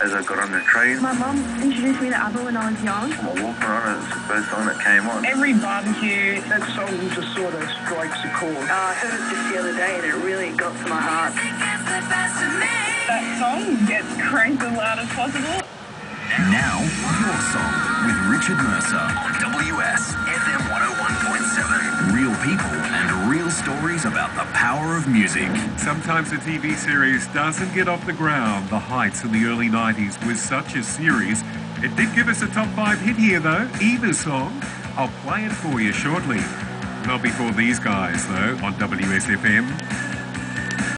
as I got on the train. My mum introduced me to ABBA when I was young. I walked on it, it was the first song that came on. Every barbecue, that song just sort of strikes a chord. Uh, I heard it just the other day and it really got to my heart. That song gets cranked as loud as possible. Now, your song with Richard Mercer on WS FM 101.7. Real people and real stories about the power of music. Sometimes a TV series doesn't get off the ground. The Heights in the early 90s was such a series. It did give us a top five hit here, though. Either song. I'll play it for you shortly. Not before these guys, though, on WSFM.